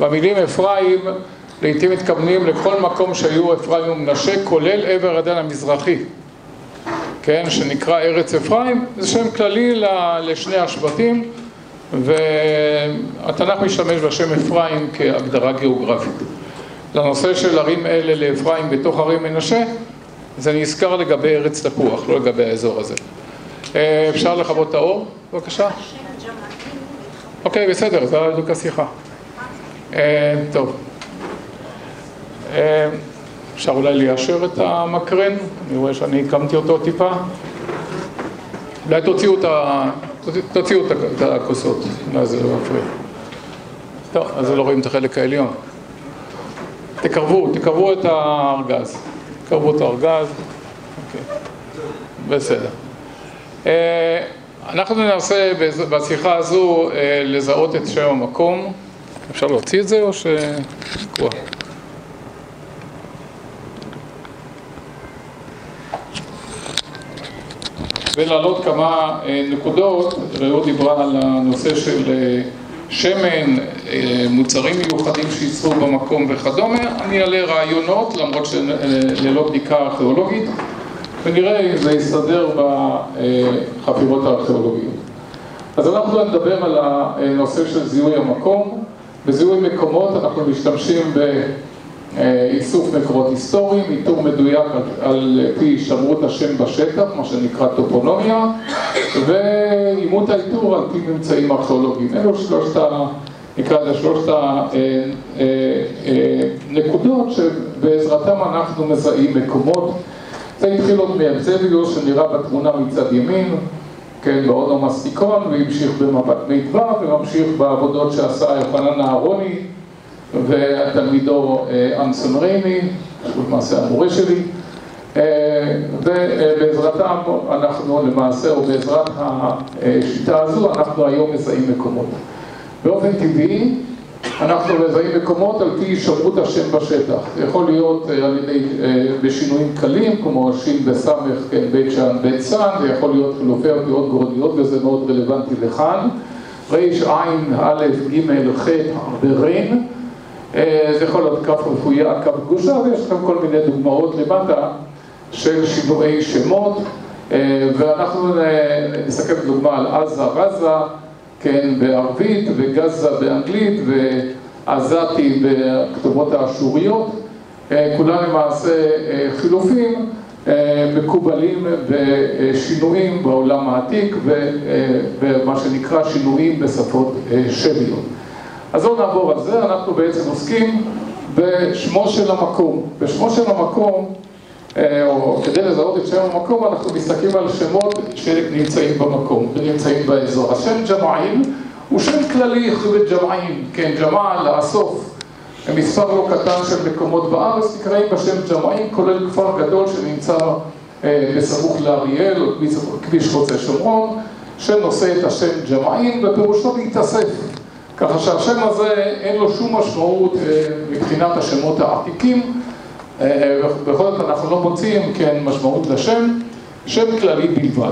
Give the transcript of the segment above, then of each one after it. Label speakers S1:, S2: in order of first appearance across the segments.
S1: במילים אפרים לעתים מתכוונים לכל מקום שהיו אפרים ומנשה כולל עבר הירדן המזרחי. כן, שנקרא ארץ אפרים, זה שם כללי לשני השבטים והתנ"ך משתמש בשם אפרים כהגדרה גיאוגרפית. לנושא של ערים אלה לאפרים בתוך ערים מנשה זה נזכר לגבי ארץ תפוח, לא לגבי האזור הזה. אפשר לכבות את האור? בבקשה? אוקיי בסדר, היה בדיוק השיחה. טוב. אפשר אולי ליישר את המקרן, אני רואה שאני הקמתי אותו טיפה. אולי תוציאו את הכוסות, אז זה לא מפריע. טוב, אז לא רואים את החלק העליון. תקרבו, תקרבו את הארגז. תקרבו את הארגז. בסדר אנחנו ננסה בשיחה הזו לזהות את שם המקום. אפשר להוציא את זה או שתקוע? ולהעלות כמה נקודות, רעות דיברה על הנושא של שמן, מוצרים מיוחדים שייצרו במקום וכדומה, אני אעלה רעיונות למרות שללא בדיקה ארכיאולוגית ונראה אם זה יסתדר בחפירות הארכיאולוגיות. אז אנחנו נדבר על הנושא של זיהוי המקום, בזיהוי מקומות אנחנו משתמשים באיסוף מקורות היסטוריים, איתור מדויק על פי הישמרות השם בשטח, מה שנקרא טופונומיה ואימות האיתור על פי ממצאים ארכיאולוגיים. אלו שלושת, נקרא לזה שלושת הנקודות שבעזרתם אנחנו מזהים מקומות זה התחיל עוד מאבזביוס שנראה בתמונה מצד ימין, כן, באונומסטיקון והמשיך במבט מיטבע וממשיך בעבודות שעשה יוחנן אהרוני והתלמידו אנסון רייני, שהוא למעשה המורה שלי ובעזרתם אנחנו למעשה, או בעזרת השיטה הזו, אנחנו היום מזהים מקומות. באופן טבעי אנחנו מזהים מקומות על פי הישמרות השם בשטח, זה יכול להיות על ידי, בשינויים קלים כמו שין וסמך, כן, בית שאן, בית סן, זה יכול להיות חילופי אותיות גורדיות וזה מאוד רלוונטי לכאן, ריש, עין, א', ג', ח', ברין, זה יכול להיות כף רפויה, כף גושה ויש לכם כל מיני דוגמאות למטה של שינויי שמות. ואנחנו נסתכל בדוגמה על עזה, רזה כן, בערבית, וגזה באנגלית, ועזתי בכתובות האשוריות, כולם למעשה חילופים מקובלים בשינויים בעולם העתיק ומה שנקרא שינויים בשפות שמיות. אז בואו נעבור על זה, אנחנו בעצם עוסקים בשמו של המקום. בשמו של המקום, או כדי לזהות את שם המקום, אנחנו מסתכלים על שמות שנמצאים במקום ונמצאים באזור. השם ג'מעין הוא שם כללי, חובת ג'מעין, כן, ג'מע, לאסוף מספר לא קטן של מקומות בארץ, נקראים בשם ג'מעין, כולל כפר גדול שנמצא בסמוך לאריאל, כביש חוצה שומרון, שנושא את השם ג'מעין, ופירושו להתאסף. ככה שהשם הזה אין לו שום משמעות מבחינת השמות העתיקים, בכל זאת אנחנו לא מוצאים, כן, משמעות לשם, שם כללי בלבד.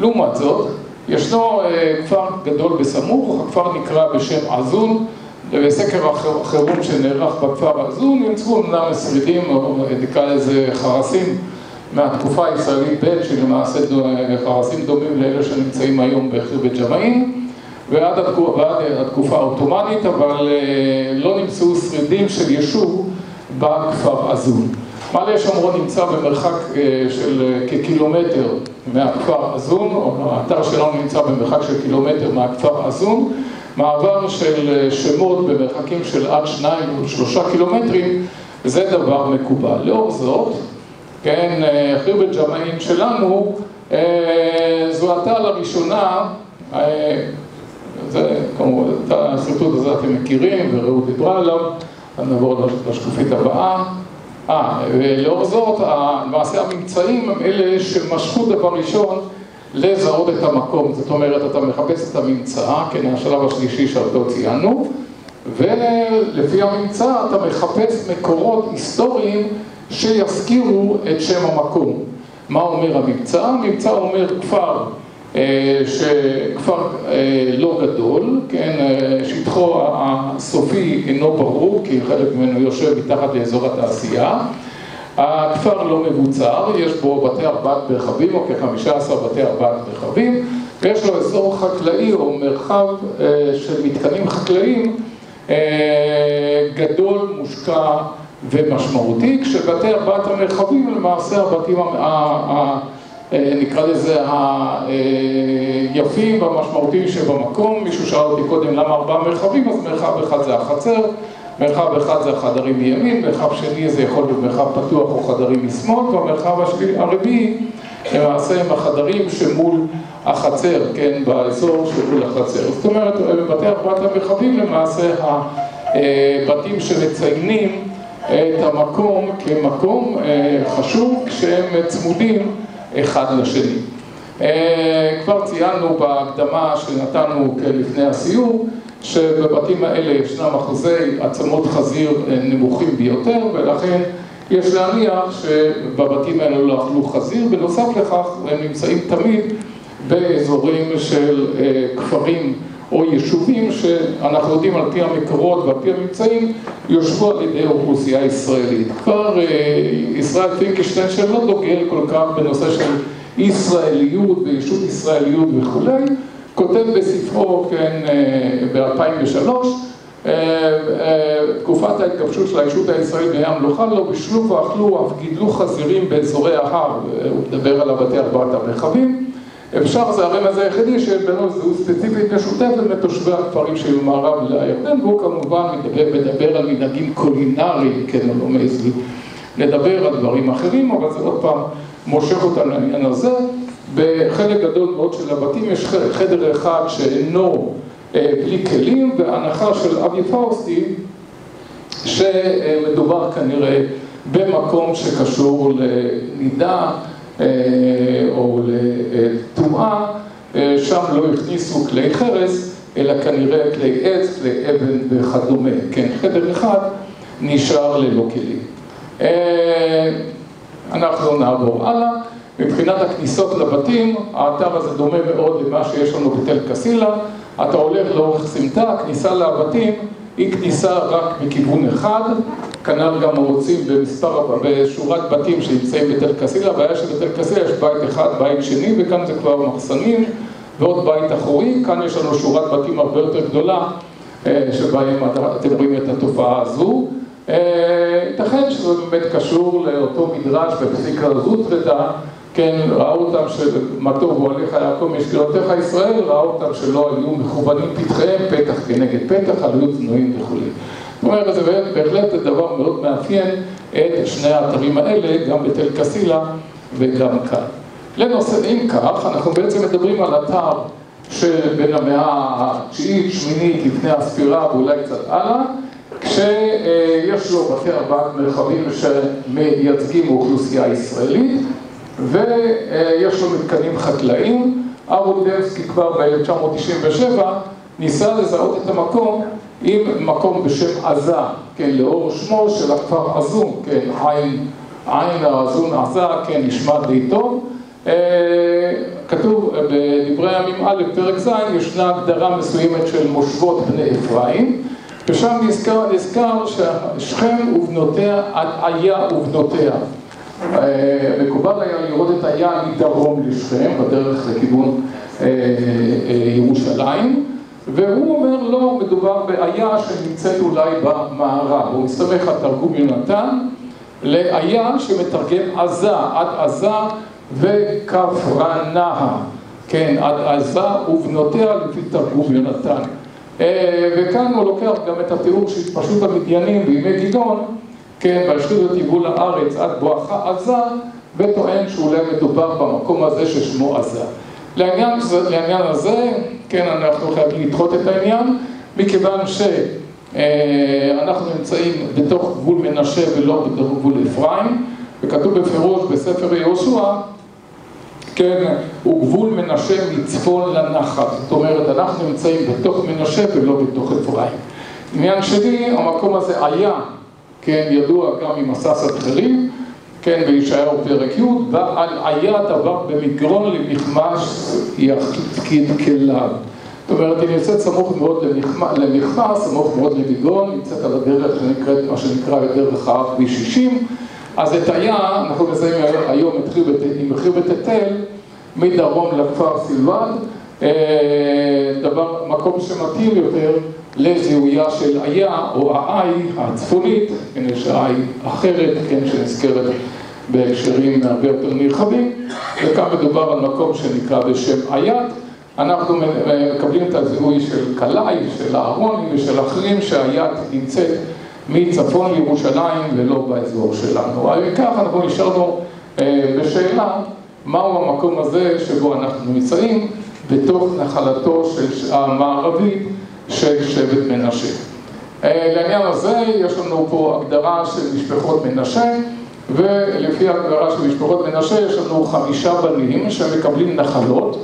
S1: לעומת זאת, ישנו כפר גדול בסמוך, הכפר נקרא בשם עזון, ובסקר החירום שנערך בכפר עזון, נמצאו אמנם שרידים, או נקרא לזה חרסים, מהתקופה הישראלית ב' שלמעשה חרסים דומים לאלה שנמצאים היום בחירבת ג'מעין, ועד התקופה העות'מאנית, אבל לא נמצאו שרידים של יישוב בכפר עזון. מעלה שומרון נמצא במרחק של כקילומטר מהכפר עזון, או האתר שלנו נמצא במרחק של קילומטר מהכפר עזון, מעבר של שמות במרחקים של עד שניים או שלושה קילומטרים, זה דבר מקובל. לאור זאת, כן, חירבת ג'מעין שלנו, זוהתה לראשונה, זה כמובן, את הסרטוט הזה אתם מכירים ורעות דיברה עליו, נעבור לשקופית הבאה. אה, ולאור זאת, למעשה הממצאים הם אלה שמשכו דבר ראשון לזהות את המקום. זאת אומרת, אתה מחפש את הממצא, כן, השלב השלישי שאותו ציינו, ולפי הממצא אתה מחפש מקורות היסטוריים שיזכירו את שם המקום. מה אומר הממצא? הממצא אומר כפר שכפר לא גדול, כן, שטחו הסופי אינו ברור כי חלק ממנו יושב מתחת לאזור התעשייה. הכפר לא מבוצר, יש בו בתי ארבעת מרחבים או כחמישה עשר בתי ארבעת מרחבים. ויש לו אזור חקלאי או מרחב של מתקנים חקלאיים גדול, מושקע ומשמעותי כשבתי ארבעת המרחבים למעשה הבתים נקרא לזה היפים והמשמעותיים שבמקום. מישהו שאל אותי קודם למה ארבעה מרחבים? אז מרחב אחד זה החצר מרחב אחד זה החדרים מימין, מרחב שני זה יכול להיות מרחב פתוח או חדרים משמאל והמרחב הרביעי למעשה הם החדרים שמול החצר, כן, באזור שמול החצר. זאת אומרת בבתי ארבעת המרחבים למעשה הבתים שמציינים את המקום כמקום חשוב כשהם צמודים אחד לשני. כבר ציינו בהקדמה שנתנו לפני הסיור שבבתים האלה ישנם אחוזי עצמות חזיר נמוכים ביותר ולכן יש להניח שבבתים האלה לא אכלו חזיר בנוסף לכך הם נמצאים תמיד באזורים של כפרים או יישובים שאנחנו יודעים על פי המקורות ועל פי הממצאים יושבו על ידי אוכלוסייה ישראלית. כבר ישראל פינקשטיין שלא דוגל כל כך בנושא של ישראליות וישות ישראליות וכולי כותב בספרו, כן, ב-2003 תקופת ההתגבשות של הישות הישראלית בים לא חלו, בשלו ואכלו אף גידלו חזירים באזורי ההר, הוא מדבר על הבתי ארבעת המרחבים אפשר, זה הרמז היחידי שבינו זהות ספציפית משותפת מתושבי הכפרים של מערב לירדן והוא כמובן מדבר על מנהגים קולינריים, כן, הוא לא מעז לדבר על דברים אחרים אבל זה עוד פעם מושך אותנו לעניין הזה. בחלק גדול מאוד של הבתים יש חדר אחד שאינו בלי כלים והנחה של אבי פאוסטי שמדובר כנראה במקום שקשור לנידה או לטומאה, שם לא הכניסו כלי חרס, אלא כנראה כלי עץ, כלי אבן וכדומה. כן, חדר אחד נשאר ללא כלים. אנחנו נעבור הלאה. מבחינת הכניסות לבתים, האתר הזה דומה מאוד למה שיש לנו בתל קסילה. אתה הולך לאורך סמטה, הכניסה לבתים היא כניסה רק מכיוון אחד, כנ"ל גם רוצים במספר, בשורת בתים שנמצאים בתל קסילה, הבעיה שבתל קסילה יש בית אחד, בית שני, וכאן זה כבר מחסנים ועוד בית אחורי, כאן יש לנו שורת בתים הרבה יותר גדולה שבהם אתם רואים את התופעה הזו. ייתכן שזה באמת קשור לאותו מדרש בפסיקה זוטרתא, כן, ראו אותם שמה טובו עליך יעקב משכנותיך ישראל, ראו אותם שלא היו מכוונים פתחיהם, פתח כנגד פתח, היו צנועים וכולי. זאת אומרת, זה בהחלט דבר מאוד מאפיין את שני האתרים האלה, גם בתל קסילה וגם כאן. לנושא, אם כך, אנחנו בעצם מדברים על אתר שבין המאה התשיעית, שמינית, לפני הספירה ואולי קצת הלאה, כשיש לו בתי ארבעת מרחבים שמייצגים אוכלוסייה ישראלית ויש לו מתקנים חקלאיים. אהרון כבר ב-1997 ניסה לזהות את המקום עם מקום בשם עזה, כן, לאור שמו של הכפר עזון, כן, עין, עין העזון עזה, כן, נשמע די טוב. כתוב בדברי הימים א', פרק ז', ישנה הגדרה מסוימת של מושבות בני אפרים ושם נזכר, נזכר ששכם ובנותיה עד איה ובנותיה מקובל היה לראות את איה מדרום לשכם, בדרך לכיוון ירושלים והוא אומר לא, מדובר באיה שנמצאת אולי במערב. הוא מסתמך על תרגום יונתן לאיה שמתרגם עזה, עד עזה וכפרנהה כן, עד עזה ובנותיה לפי תרגום יונתן. וכאן הוא לוקח גם את התיאור של התפשטות המדיינים בימי גדעון כן, והשחיתו את יבול הארץ עד בואכה עזה וטוען שאולי מדובר במקום הזה ששמו עזה לעניין, לעניין הזה, כן, אנחנו חייבים לדחות את העניין מכיוון שאנחנו נמצאים בתוך גבול מנשה ולא בתוך גבול אפרים וכתוב בפירוש בספר יהושע כן, הוא גבול מנשה מצפון לנחת זאת אומרת, אנחנו נמצאים בתוך מנשה ולא בתוך אפרים. עניין שני, המקום הזה היה, כן, ידוע גם ממסע סדחרים כן, בישעיהו פרק י', ועל עיה דבר במגרון למכמש כליו. זאת אומרת, היא נמצאת סמוך מאוד למכמש, סמוך מאוד למגרון, נמצאת על הדרך שנקראת, מה שנקרא דרך האף ב-60, אז את היה, אנחנו מזהים היום עם מחיר בית-אל, מדרום לכפר אה, דבר, מקום שמתאים יותר לזיהויה של היה או האי הצפונית, כן, יש האי אחרת, כן, שנזכרת בהקשרים הרבה יותר נרחבים, וכאן מדובר על מקום שנקרא בשם אייט, אנחנו מקבלים את הזיהוי של קלעי, של אהרוני ושל אחרים שהאייט נמצאת מצפון לירושלים ולא באזור שלנו. וכך אנחנו נשארנו אה, בשאלה מהו המקום הזה שבו אנחנו נמצאים בתוך נחלתו של המערבית של שבט מנשה. אה, לעניין הזה יש לנו פה הגדרה של משפחות מנשה ולפי ההגדרה של משפחות מנשה יש לנו חמישה בנים שמקבלים נחלות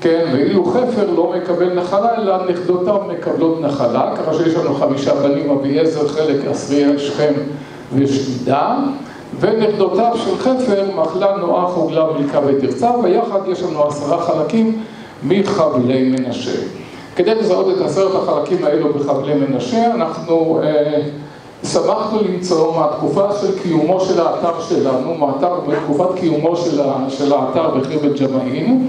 S1: כן, ואילו חפר לא מקבל נחלה אלא נכדותיו מקבלות נחלה ככה שיש לנו חמישה בנים אביעזר, חלק, עשריאל, שכם ושמידה ונכדותיו של חפר מחלה נועה חוגלה מלכה ותרצה ויחד יש לנו עשרה חלקים מחבלי מנשה. כדי לזהות את עשרת החלקים האלו בחבלי מנשה, אנחנו אה, שמחנו למצוא מהתקופה של קיומו של האתר שלנו, מהתר, בתקופת קיומו של, של האתר בחיבת ג'מעין,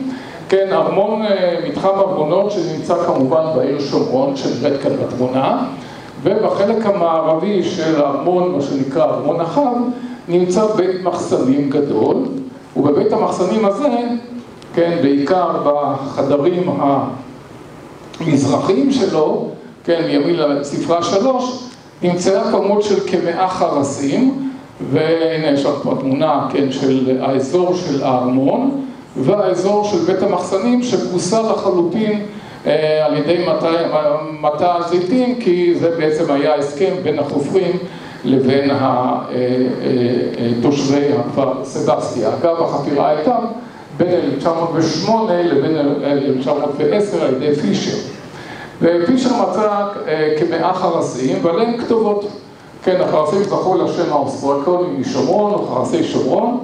S1: כן, ארמון, אה, מתחם ארמונות שנמצא כמובן בעיר שומרון, שנראית כאן בתמונה, ובחלק המערבי של הארמון, מה שנקרא ארמון החב, נמצא בית מחסנים גדול, ובבית המחסנים הזה, כן, בעיקר בחדרים. המזרחיים שלו, כן, מימין לספרה שלוש, נמצאה כמות של כמאה חרסים, והנה יש לנו פה תמונה, כן, של האזור של הארמון, והאזור של בית המחסנים שכוסה לחלוטין אה, על ידי מטע, הזיתים, כי זה בעצם היה הסכם בין החופרים לבין אה, אה, תושבי הכפר סבסטיה. אגב, החפירה הייתה בין 1908 לבין 1910 על ידי פישר. ופישר מצא אה, כמאה חרסים ועליהם כתובות. כן, החרסים זכו לשם האוספרקונים משומרון או חרסי שומרון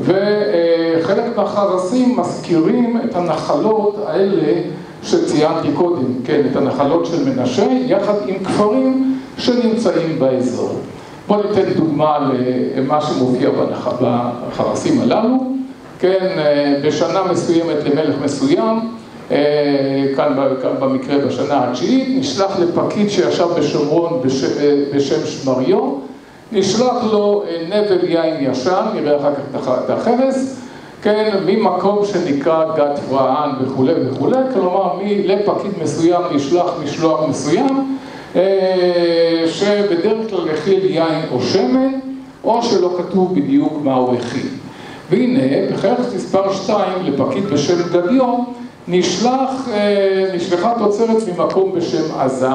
S1: וחלק מהחרסים מזכירים את הנחלות האלה שציינתי קודם, כן, את הנחלות של מנשה יחד עם כפרים שנמצאים באזור. בואו ניתן דוגמה למה שמופיע בחרסים הללו. כן, אה, בשנה מסוימת למלך מסוים, אה, כאן במקרה בשנה התשיעית, נשלח לפקיד שישב בשומרון אה, בשם שמריו, נשלח לו נבל יין ישן, נראה אחר כך את החרס, כן, ממקום שנקרא גת ורען וכולי וכולי, כלומר לפקיד מסוים נשלח משלוח מסוים, שבדרך כלל הכיל יין או שמן, או שלא כתוב בדיוק מה הוא הכיל. והנה, בחרס מספר 2 לפקיד בשם גדיו, נשלח, אה, נשלחה תוצרת ממקום בשם עזה,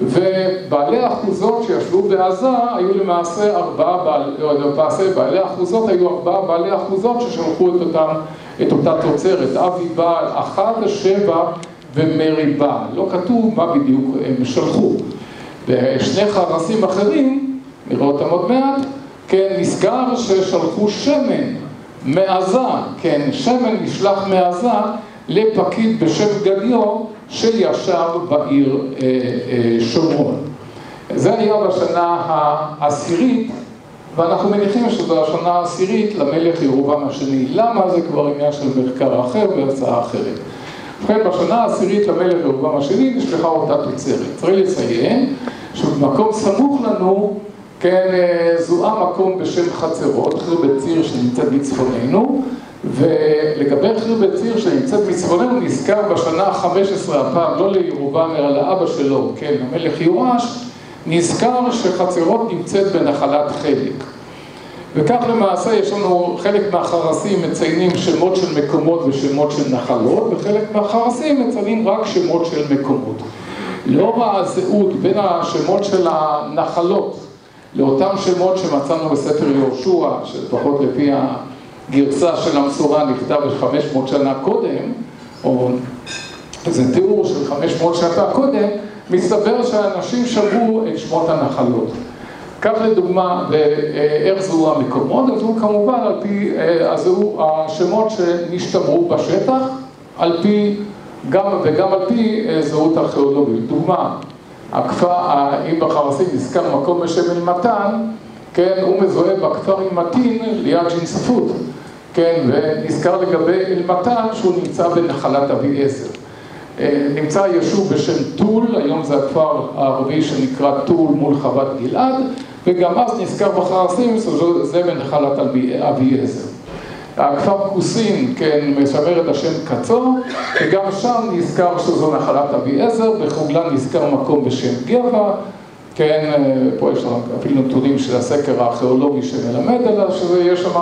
S1: ובעלי אחוזות שישבו בעזה היו למעשה ארבעה, בעל, למעשה בעלי אחוזות היו ארבעה בעלי אחוזות ששלחו את, אותם, את אותה תוצרת, אבי בעל, אחד, שבע ומרי בעל. לא כתוב מה בדיוק הם שלחו. ושני חרסים אחרים, נראה אותם עוד מעט, כן, נסגר ששלחו שמן מעזה, כן, שמן נשלח מעזה לפקיד בשם גדיו שישב בעיר אה, אה, שומרון. זה היה בשנה העשירית, ואנחנו מניחים שזו השנה העשירית למלך ירובעם השני. למה? זה כבר עניין של מחקר אחר והרצאה אחרת. ובכן, בשנה העשירית למלך ירובעם השני נשלחה אותה תוצרת. צריך לציין שבמקום סמוך לנו כן, אה, זוהה מקום בשם חצרות, חרבת ציר שנמצאת בצפוננו, ולגבי חרבת ציר שנמצאת בצפוננו נזכר בשנה ה-15 הפעם, לא לירובעם אלא לאבא שלו, כן, המלך יורש, נזכר שחצרות נמצאת בנחלת חלק. וכך למעשה יש לנו, חלק מהחרסים מציינים שמות של מקומות ושמות של נחלות, וחלק מהחרסים מציינים רק שמות של מקומות. לאור הזהות בין השמות של הנחלות לאותם שמות שמצאנו בספר יהושע, שלפחות לפי הגרסה של המסורה נכתב 500 שנה קודם, או איזה תיאור של 500 שנה קודם, מסתבר שאנשים שמרו את שמות הנחלות. כך לדוגמה, איך זוהו המקומות, אז הוא כמובן על פי, אז הוא השמות שנשתמרו בשטח, על פי, גם, וגם על פי זהות ארכיאולוגית. דוגמה, אם בחרסים נזכר מקום בשם אלמתן, כן, הוא מזוהה בכפר אלמתין ליד ג'ינספות, כן, ונזכר לגבי אלמתן שהוא נמצא בנחלת אביעזר. נמצא יישוב בשם טול, היום זה הכפר הערבי שנקרא טול מול חוות גלעד, וגם אז נזכר בחרסים, זה בנחלת אביעזר. הכפר כוסין, כן, משמר את השם קצור, וגם שם נזכר שזו נחלת אביעזר, בחוגלן נזכר מקום בשם גבע, כן, פה יש לנו אפילו נתונים של הסקר הארכיאולוגי שמלמד עליו, שיש שם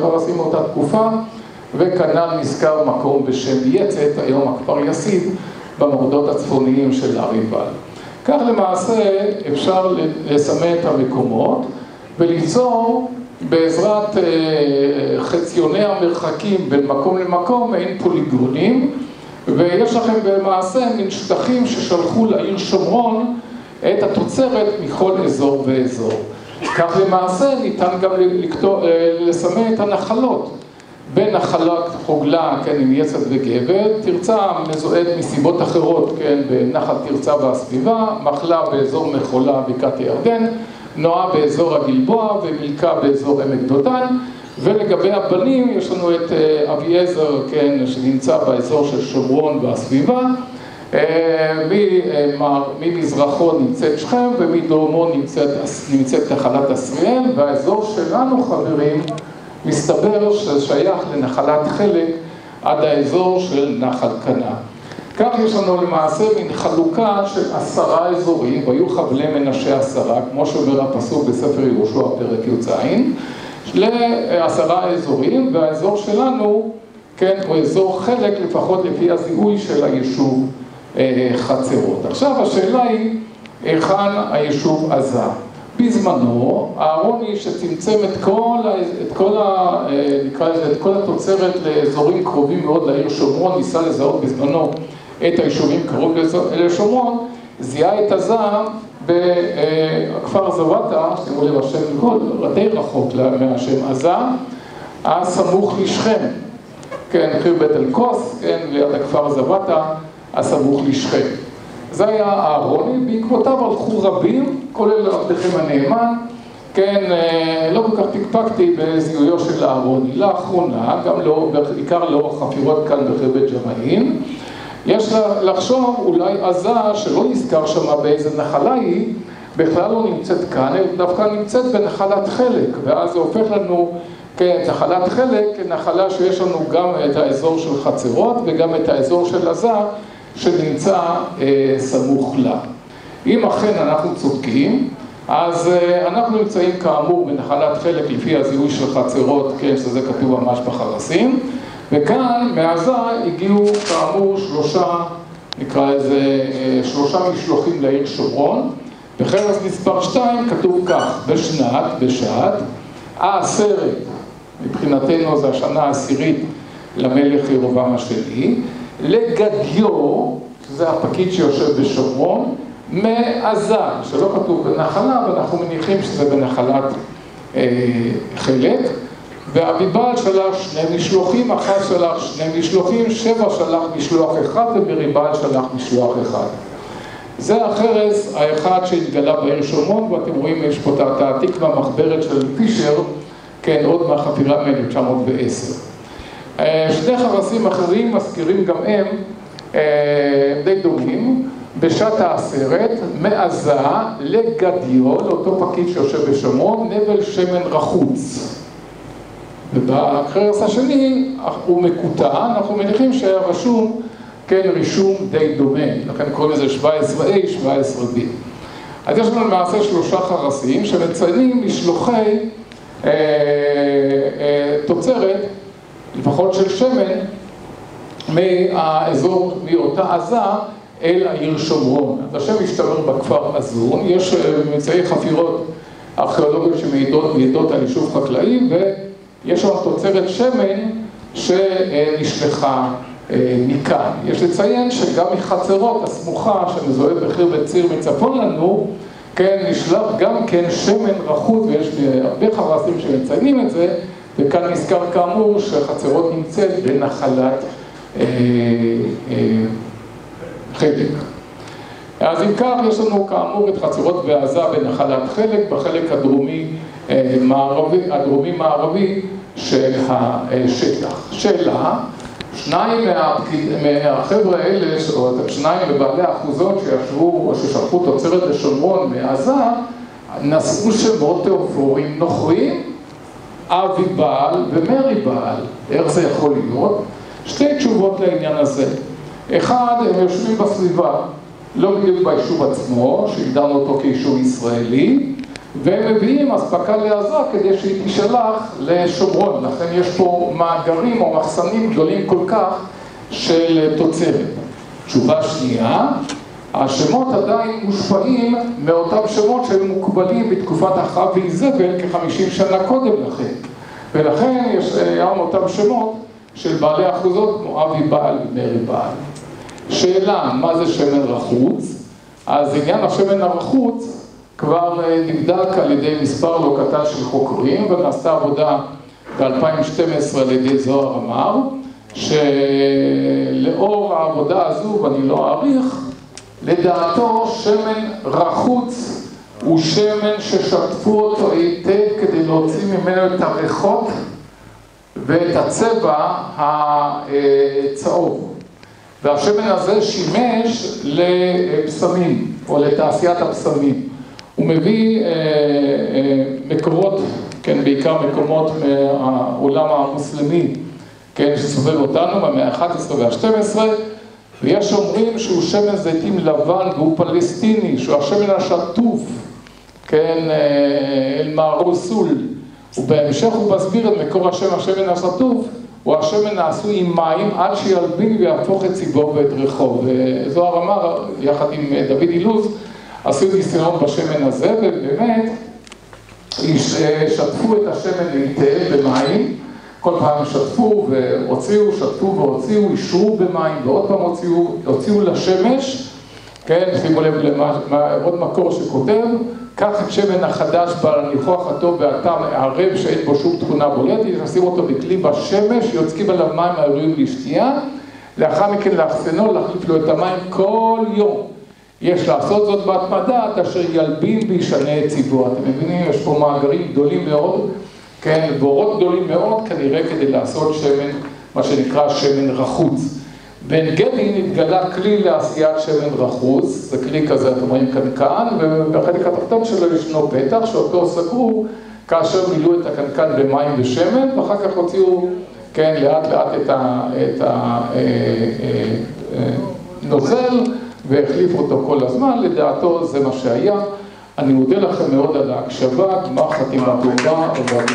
S1: חרסים מאותה תקופה, וכנ"ל נזכר מקום בשם יצת, היום הכפר יסיד, במורדות הצפוניים של הר עיבל. כך למעשה אפשר לסמן את המקומות וליצור בעזרת חציוני המרחקים בין מקום למקום מעין פוליגונים ויש לכם במעשה מין שטחים ששלחו לעיר שומרון את התוצרת מכל אזור ואזור. כך למעשה ניתן גם לסמן את הנחלות בנחלת חוגלה, כן, עם יצד וגבר, תרצה מזוהד מסיבות אחרות, כן, בנחל תרצה והסביבה, מחלה באזור מחולה בקעת הירדן, נועה באזור הגלבוע ומילכה באזור עמק דותן, ולגבי הבנים יש לנו את אביעזר, כן, שנמצא באזור של שומרון והסביבה, ממזרחו נמצאת שכם ומדרומו נמצאת נחלת עשריאל, והאזור שלנו חברים מסתבר שזה שייך לנחלת חלק עד האזור של נחל קנה. כך יש לנו למעשה מין חלוקה של עשרה אזורים, והיו חבלי מנשה עשרה, כמו שאומר הפסוק בספר יהושע פרק י"ז, לעשרה אזורים, והאזור שלנו, כן, הוא אזור חלק לפחות לפי הזיהוי של היישוב חצרות. עכשיו השאלה היא, היכן היישוב עזה? בזמנו, אהרוני שצמצם את כל, את כל, נקרא לזה, את כל התוצרת לאזורים קרובים מאוד לעיר שומרון, ניסה לזהות בזמנו את היישובים קרוב לשומרון, זיהה את עזה בכפר זוואטה, שימו לב השם די רחוק מהשם עזה, הסמוך לשכם, כן, חיר בית אל-קוס, כן, ליד הכפר זוואטה, הסמוך לשכם. זה היה אהרוני, בעקבותיו הלכו רבים, כולל עבדכם הנאמן, כן, לא כל כך פקפקתי בזיהויו של אהרוני. לאחרונה, גם לא, בעיקר לאור החפירות כאן בחיר בית ג'מעין, יש לחשוב אולי עזה, שלא נזכר שמה באיזה נחלה היא, בכלל לא נמצאת כאן, אלא דווקא נמצאת בנחלת חלק, ואז זה הופך לנו, כן, נחלת חלק, כנחלה שיש לנו גם את האזור של חצרות וגם את האזור של עזה, שנמצא סמוך לה. אם אכן אנחנו צודקים, אז אנחנו נמצאים כאמור בנחלת חלק לפי הזיהוי של חצרות, כן, שזה כתוב ממש בחרסים, וכאן מעזה הגיעו כאמור שלושה, נקרא לזה, שלושה משלוחים לעיר שומרון, בחרס מספר 2 כתוב כך, בשנת, בשעת, העשרת, מבחינתנו זה השנה העשירית למלך ירובעם השני, לגדיו, שזה הפקיד שיושב בשומרון, מעזה, שלא כתוב בנחלה, אנחנו מניחים שזה בנחלת אה, חלק, ואביבל שלח שני משלוחים, אחת שלח שני משלוחים, שבע שלח משלוח אחד, ומריבל שלח משלוח אחד. זה החרס האחד שהתגלה בעיר שומרון, ואתם רואים, יש פה את העתיק והמחברת של פישר, כן, עוד מהחפירה מ-1910. שני חרסים אחרים מזכירים גם הם די דומים, בשעת העשרת, מעזה לגדיו, לאותו פקיד שיושב בשומרון, נבל שמן רחוץ. ובחרס השני הוא מקוטע, אנחנו מניחים שהיה רשום, כן, רישום די דומה, לכן קוראים לזה 17A, 17B. אז יש לנו למעשה שלושה חרסים שמציינים משלוחי אה, אה, תוצרת לפחות של שמן, מהאזור, מאותה עזה אל העיר שומרון. אז השם משתמר בכפר עזון, יש ממצאי חפירות ארכיאולוגיות שמעידות על יישוב חקלאי, ויש שם תוצרת שמן שנשלחה מכאן. יש לציין שגם מחצרות הסמוכה שמזוהה בחיר וציר מצפון לנו, כן, נשלח גם כן שמן רכות, ויש הרבה חרסים שמציינים את זה, וכאן נזכר כאמור שחצרות נמצאת בנחלת אה, אה, חלק. אז אם כך, יש לנו כאמור את חצרות ועזה בנחלת חלק, בחלק הדרומי אה, הדרומי מערבי של השטח. שאלה, שניים מהחבר'ה האלה, או שניים מבעלי האחוזות שישבו או ששלחו תוצרת לשומרון מעזה, נשאו שמות תיאופורים נוכרים, אבי בעל ומרי בעל. איך זה יכול להיות? שתי תשובות לעניין הזה. אחד, הם יושבים בסביבה, לא בדיוק ביישוב עצמו, שהגדרנו אותו כיישוב ישראלי, והם מביאים אספקה לעזה כדי שהיא תשלח לשומרון, לכן יש פה מאגרים או מחסנים גדולים כל כך של תוצרת. תשובה שנייה, השמות עדיין מושפעים מאותם שמות שהיו מוקבלים בתקופת אחאב ואיזבל כחמישים שנה קודם לכן, ולכן יש גם אותם שמות של בעלי אחוזות כמו אבי בעל ומרי בעל. שאלה, מה זה שמן רחוץ? אז עניין השמן הרחוץ כבר אה, נבדק על ידי מספר לא קטן של חוקרים ונעשתה עבודה ב-2012 על ידי זוהר אמר שלאור העבודה הזו, ואני לא אאריך, לדעתו שמן רחוץ הוא שמן ששטפו אותו היטב כדי להוציא ממנו את הריחות ואת הצבע הצהוב. והשמן הזה שימש לבשמים או לתעשיית הבשמים. הוא מביא אה, אה, מקורות, כן, בעיקר מקומות מהעולם המוסלמי, כן, שסובב אותנו במאה ה-11 וה-12, ויש אומרים שהוא שמן זיתים לבן והוא פלסטיני, שהוא השמן השטוף, כן, אה, אל מערוסול, ובהמשך הוא מסביר את מקור השם השמן השטוף, הוא השמן העשוי עם מים עד שילבין ויהפוך את ציבור ואת ריחו. וזוהר אמר, יחד עם דוד אילוז, עשו ניסיון בשמן הזה, ובאמת שטפו את השמן היטב במים, כל פעם שטפו והוציאו, שטפו והוציאו, אישרו במים ועוד פעם הוציאו, הוציאו לשמש, כן, שימו לב לעוד מקור שכותב, קח את שמן החדש בעל הניחוח הטוב והטעם הערב שאין בו שום תכונה בולטת, נשים אותו בכלי בשמש, יוצקים עליו מים העלויים לשתייה, לאחר מכן לאחסנו, להחליף לו את המים כל יום. יש לעשות זאת בהתמדה, עד אשר ילבין וישנה את ציבו. אתם מבינים, יש פה מאגרים גדולים מאוד, כן, בורות גדולים מאוד, כנראה כדי לעשות שמן, מה שנקרא שמן רחוץ. בעין גדי נתגלה כלי לעשיית שמן רחוץ, זה כלי כזה, אתם רואים כאן, ובחלק התחתון שלו ישנו פתח שאותו סגרו כאשר מילאו את הקנקן במים ושמן, ואחר כך הוציאו, כן, לאט לאט את הנוזל. אה, אה, והחליף אותו כל הזמן, לדעתו זה מה שהיה. אני מודה לכם מאוד על ההקשבה, גמר חתימה טובה ובאתי.